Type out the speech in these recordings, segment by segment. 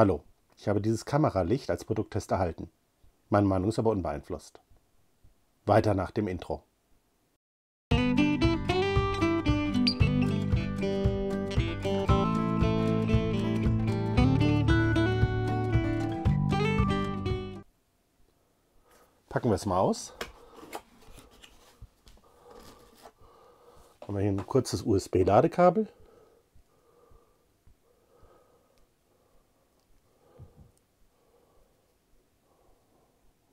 Hallo, ich habe dieses Kameralicht als Produkttest erhalten. Meine Meinung ist aber unbeeinflusst. Weiter nach dem Intro. Packen wir es mal aus. Haben wir hier ein kurzes USB-Ladekabel.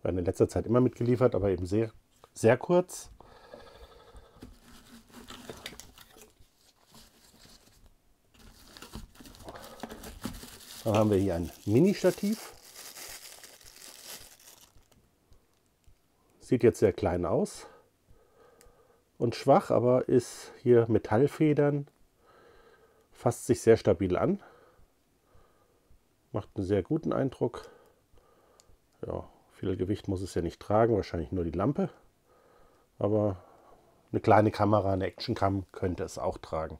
Werden in letzter Zeit immer mitgeliefert, aber eben sehr, sehr kurz. Dann haben wir hier ein Mini-Stativ. Sieht jetzt sehr klein aus und schwach, aber ist hier Metallfedern, fasst sich sehr stabil an, macht einen sehr guten Eindruck. Ja, viel Gewicht muss es ja nicht tragen, wahrscheinlich nur die Lampe, aber eine kleine Kamera, eine Actioncam könnte es auch tragen.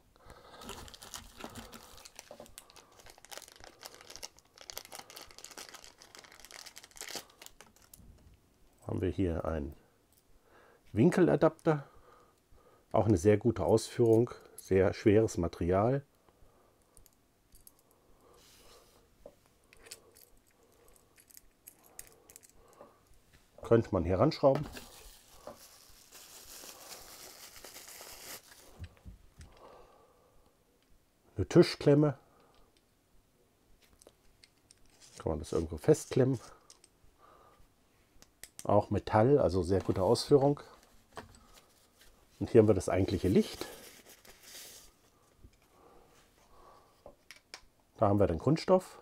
Haben wir hier einen Winkeladapter auch eine sehr gute Ausführung, sehr schweres Material. Könnte man hier ranschrauben. Eine Tischklemme. Kann man das irgendwo festklemmen. Auch Metall, also sehr gute Ausführung. Und hier haben wir das eigentliche Licht. Da haben wir den Kunststoff.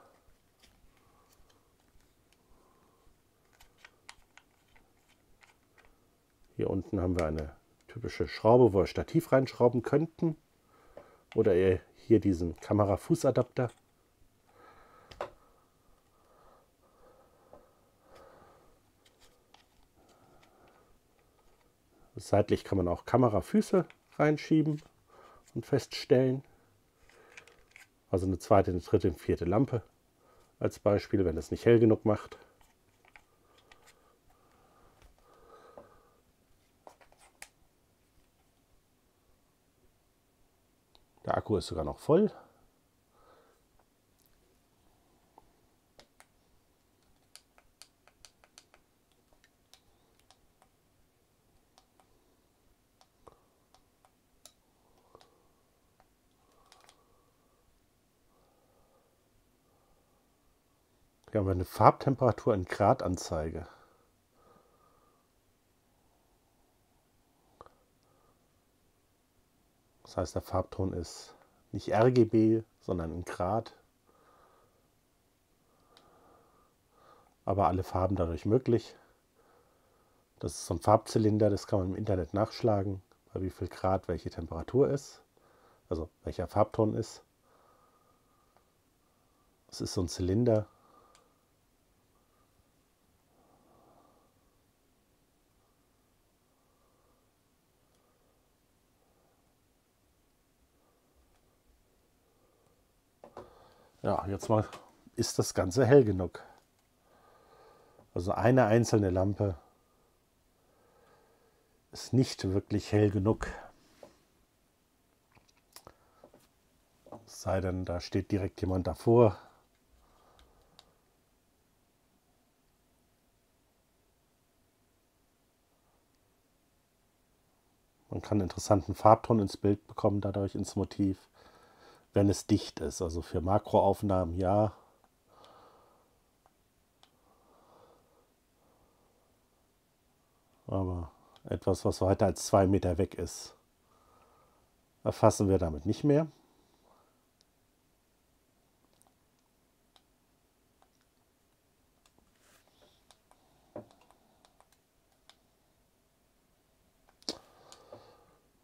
Hier unten haben wir eine typische Schraube, wo wir Stativ reinschrauben könnten. Oder hier diesen Kamerafußadapter. Seitlich kann man auch Kamerafüße reinschieben und feststellen. Also eine zweite, eine dritte, eine vierte Lampe als Beispiel, wenn es nicht hell genug macht. Der Akku ist sogar noch voll. Hier haben wir eine Farbtemperatur in Gradanzeige. Das heißt, der Farbton ist nicht RGB, sondern in Grad. Aber alle Farben dadurch möglich. Das ist so ein Farbzylinder, das kann man im Internet nachschlagen, bei wie viel Grad welche Temperatur ist, also welcher Farbton ist. Das ist so ein Zylinder, Ja, jetzt mal ist das Ganze hell genug. Also eine einzelne Lampe ist nicht wirklich hell genug. Es sei denn, da steht direkt jemand davor. Man kann einen interessanten Farbton ins Bild bekommen, dadurch ins Motiv wenn es dicht ist. Also für Makroaufnahmen ja. Aber etwas, was weiter als zwei Meter weg ist, erfassen wir damit nicht mehr.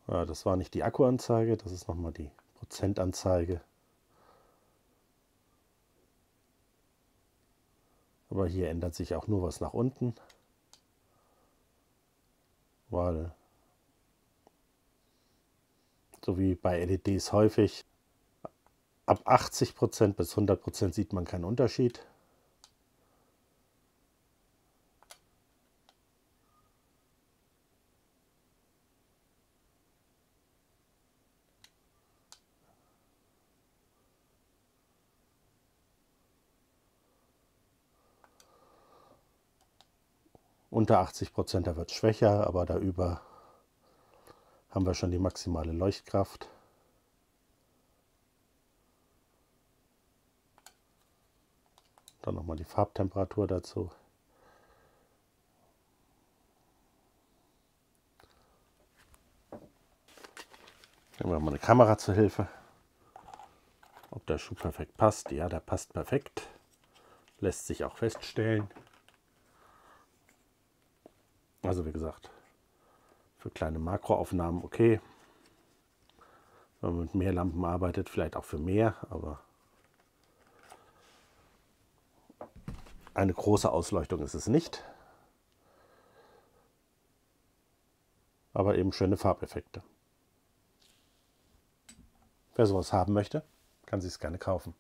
Ja, das war nicht die Akkuanzeige, das ist nochmal die Prozentanzeige. Aber hier ändert sich auch nur was nach unten, weil so wie bei LEDs häufig ab 80% bis 100% sieht man keinen Unterschied. Unter 80 Prozent, da wird es schwächer, aber da über haben wir schon die maximale Leuchtkraft. Dann nochmal die Farbtemperatur dazu. Nehmen wir mal eine Kamera zur Hilfe. Ob der Schuh perfekt passt. Ja, der passt perfekt. Lässt sich auch feststellen. Also wie gesagt, für kleine Makroaufnahmen okay. Wenn man mit mehr Lampen arbeitet, vielleicht auch für mehr, aber eine große Ausleuchtung ist es nicht. Aber eben schöne Farbeffekte. Wer sowas haben möchte, kann sich es gerne kaufen.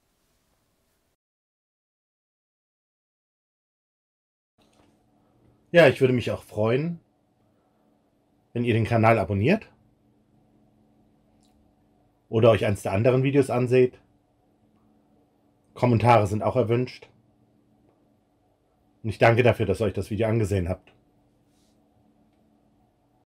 Ja, ich würde mich auch freuen, wenn ihr den Kanal abonniert oder euch eins der anderen Videos anseht. Kommentare sind auch erwünscht. Und ich danke dafür, dass ihr euch das Video angesehen habt.